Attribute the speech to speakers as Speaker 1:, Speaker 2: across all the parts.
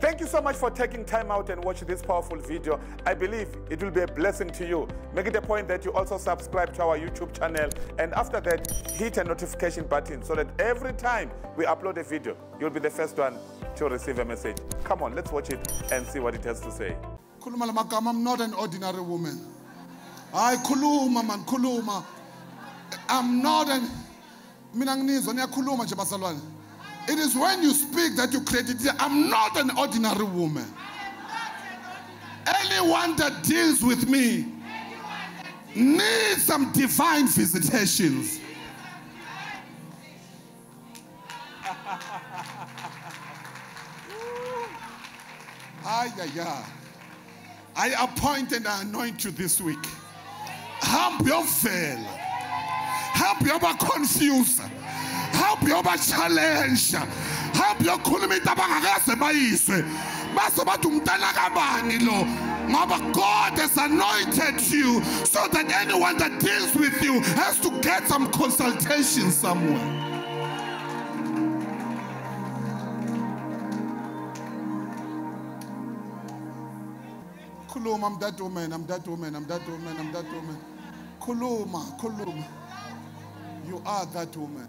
Speaker 1: Thank you so much for taking time out and watching this powerful video. I believe it will be a blessing to you. Make it a point that you also subscribe to our YouTube channel and after that, hit a notification button so that every time we upload a video, you'll be the first one to receive a message. Come on, let's watch it and see what it has to say.
Speaker 2: i'm not an ordinary woman hayi khuluma man khuluma i'm not an mina nginizwa it is when you speak that you create it i'm not an ordinary woman anyone that deals with me needs some divine visitations. I appoint and I anoint you this week. Help your fail. Help your confuse. Help your challenge. Help your khulumita bangakaze bayiswe. Base bathi umntana kabani lo. Ngoba God has anointed you so that anyone that deals with you has to get some consultation somewhere. Kuluma, I'm that woman, I'm that woman, I'm that woman, I'm that woman. Kuluma, Kuluma. You are that woman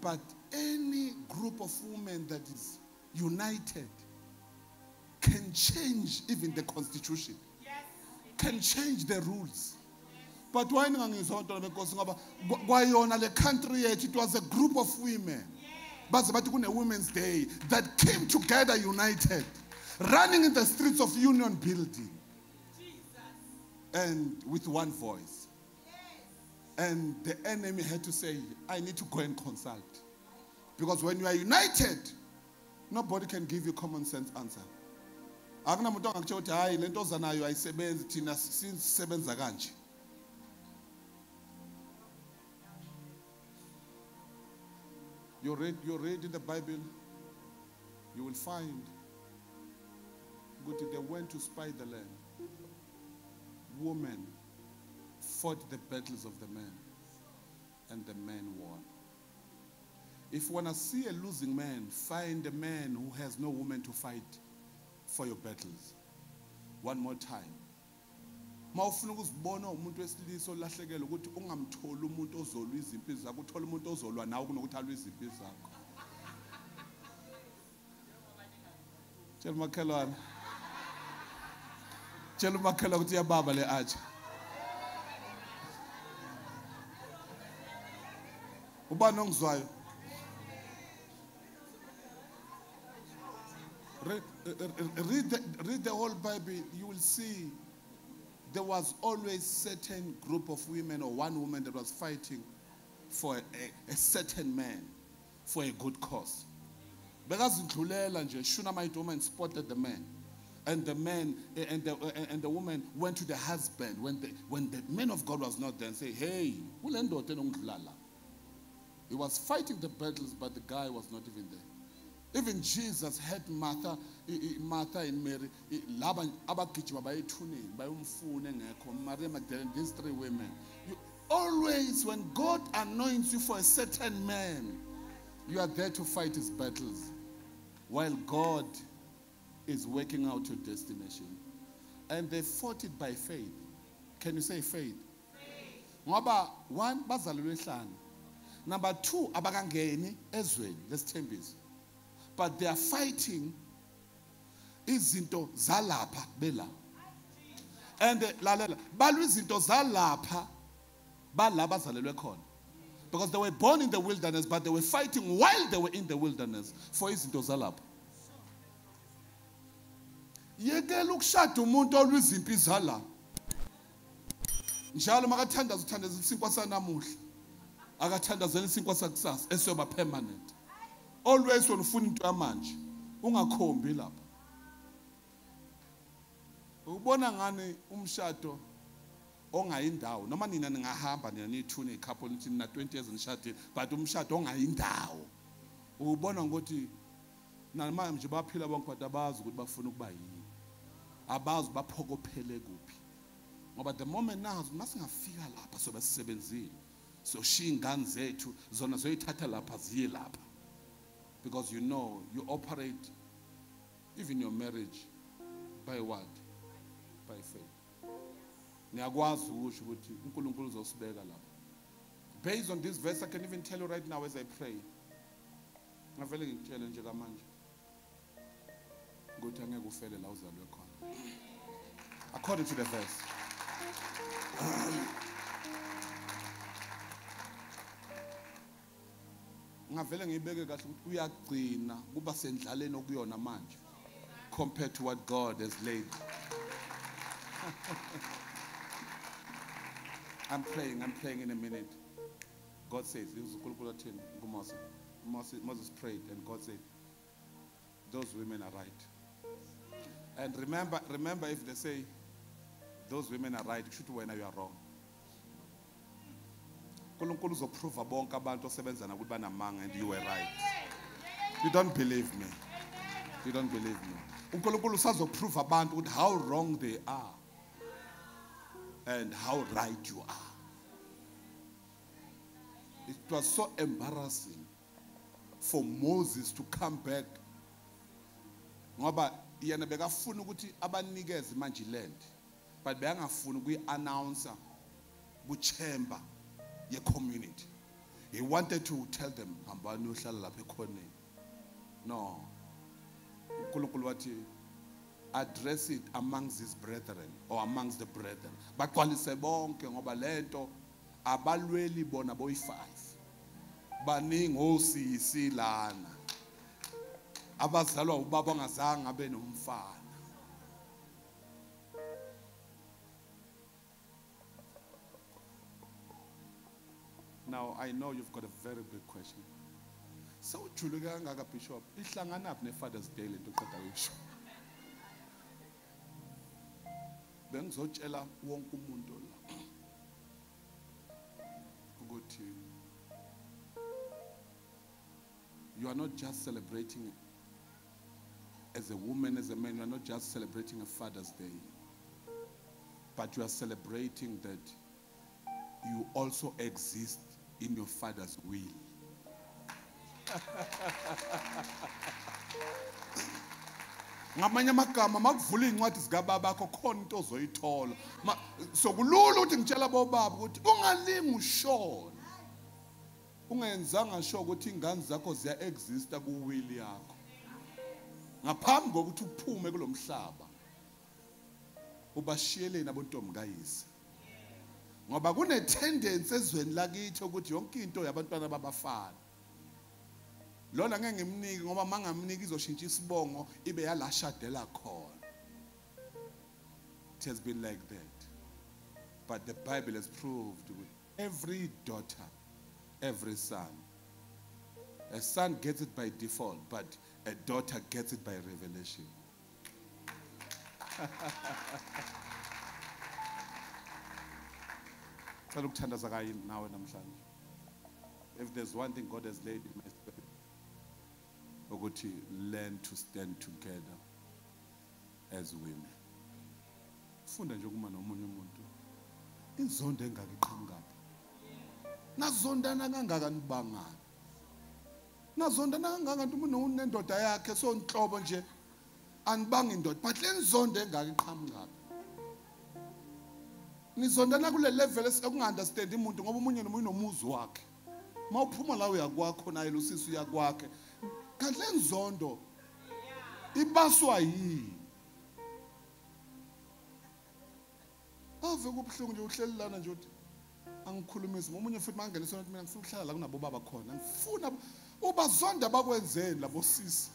Speaker 2: but any group of women that is united can change even the constitution. Can change the rules. But why ningangizwa ntwana benkosi ngoba country it was a group of women. Baze bathi kune-women's day that came together united running in the streets of union building. And with one voice. And the enemy had to say, I need to go and consult. Because when you are united, nobody can give you common sense answer. you read, you read in the bible you will find ukuthi they went to spy the land women fought the battles of the men, and the men won. If you want to see a losing man, find a man who has no woman to fight for your battles. One more time. Ma ufuna ukuzibona umuntu wesilisa olahlekelwe ukuthi ungamtholi umuntu ozolwa izimpi zakho uthole umuntu ozolwa nawe kunokuthi alwe izimpi zakho. Tshela umakhelwane. Tshela umakhelwane ukuthi iyababa le atsha. Ubani ongizwayo read, read, the, read the whole bible you will see there was always certain group of women or one woman that was fighting for a, a certain man for a good cause. Bekazindlulela nje shunammite woman spotted the man. And the man and the, and the woman went to the husband when the, when the man of god was not there and say hey kule ndoda enongidlala he was fighting the battles, but the guy was not even there. Even Jesus had Martha, Martha and Mary. i- laba abagijima baye ethuneni bayomfuna engekho Maria Magdalene these three women. You, always when God anoints you for a certain man, you are there to fight his battles, while God is working out your destination. And they fought it by faith. Can you say faith? Ngoba one bazalelwe ehlane. Number two, abakangeni ezweni lesithembiso. But they are fighting izinto zalapha bela. And eh, lalela, balwa izinto zalapha bala bazalelwe khona. Because they were born in the wilderness, but they were fighting while they were in the wilderness for izinto zalapha. Yekela ukushada umuntu olwa izimpi zala. Njalo makathandaza uthandaza isinkwa sanamuhla. Akathandazela isinkwa sakusasa esiyoba permanent. Always wena ufuna into yamanje ungakhombi lapha. Ubona ngani umshado ongayindawo noma nina ningahamba nina niyi-two ney'khapho nithi nina 20 years nishadile but umshado ongayindawo ubona ngokuthi namanje nje baphila bonke but abazi ukuthi bafuna ukuba yini. Abazi baphokophele kuphi ngoba the moment nazo masingafika lapha sobe sisebenzile siyoshiya iy'ngane zethu zona zoyithatha lapha ziye lapha. Because you know you operate even your marriage by what? By faith. Ngiyakwazi ukusho ukuthi unkulunkulu uzosibeka lapha. Based on this verse i can even tell you right now as i pray. Ngavele ngikutshele nje kamanje. Ukuthi angeke ufele la uzalwe khona. According to the verse ngavele ngiyibeke kahle ukuthi uyagcina kuba sendlaleni okuyona manje compared to what God has laid. I'm praying I'm praying in a minute. God says this uNkulunkulu athini kuMoses Moses prayed and God said those women are right. And remember remember if they say those women are right ukuthi wena you are wrong uNkulunkulu uzoprove bonke abantu osebenzana ukuthi banamanga and you were right. You don't believe me. You don't believe me. uNkulunkulu usazoprove abantu ukuthi how wrong they are and how right you are. It was so embarrassing for Moses to come back ngoba yena bekafuna ukuthi abanikeze manje land but bengafuni ukuyi-announcer ku-chamber ye-community. He wanted to tell them hambani uyohlala lapha ekhoneni. No. Unkulunkulu address it amongst his brethren or amongst the brethren. Bagcwalise bonke ngoba lento abalweli bona boyi-five. Baningi osisi lana. Abazalwa ubaba ongazange abe Now I know you've got a very big question. So ujule kangaka bishop ihlangana phi neFathers Day lento qeda uyisho. Bengizotshela wonke umuntu la you are not just celebrating as a woman as a man you are not just celebrating a Father's Day but you are celebrating that you also exist in your father's will. ngamanye amagama makuvula iy'ncwadi zikababakho khona into ozoyithola. Ma- so kulula ukuthi ngitshela bobaba ukuthi ungalingi ushona ungenzanga sure ukuthi iy'ngane zakho ziya-exista kuwili yakho. Ngaphambi kokuthi uphume kulo mhlaba ubashiyeleni abontombi kayise ngoba kunetendency ezweni lakithi ukuthi yonke into yabantwana babafana. Lona ngeke ngimniki ngoba mangamniki izoshintsha isibongo ibe yalashadela khona. It has been like that. But the bible has proved with every daughter every son. A son gets it by default but a daughter gets it by revelation cela ukuthandaza kayini nawe namhlanje. If there's one thing god has laid in my spirit ukuthi learn to stand together as women. Funda nje kuma nomunye umuntu. Inzondo engaka iqhamukaphi nazondana kangaka nibangani nazondana kangaka nto umuntu unendoda yakhe so nhlobo nje anibanga indoda but le nzondo engaka nizondana kule level ekunga-understand umuntu ngoba omunye nomunye unomuzi wakhe. Uma uphuma la uyakwakho naye lusisi uyakwakhe. Kanti le nzondo. Ibaswa yini? Ave kubuhlungu nje uhleli lana nje uthi angikhulumisi. Ngomunye futhi mangenisa ukuthi mina ngifuna ukuhlala la kunabo baba khona. Ngifuna ubazonda bakwenzeni labo sisi.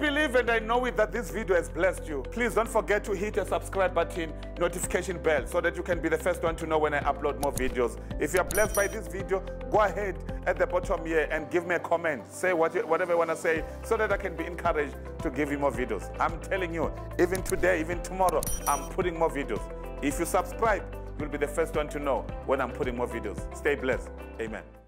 Speaker 1: Believe and I know it that this video has blessed you. Please don't forget to hit the subscribe button, notification bell, so that you can be the first one to know when I upload more videos. If you're blessed by this video, go ahead at the bottom here and give me a comment. Say what you, whatever you want to say so that I can be encouraged to give you more videos. I'm telling you, even today, even tomorrow, I'm putting more videos. If you subscribe, you'll be the first one to know when I'm putting more videos. Stay blessed. Amen.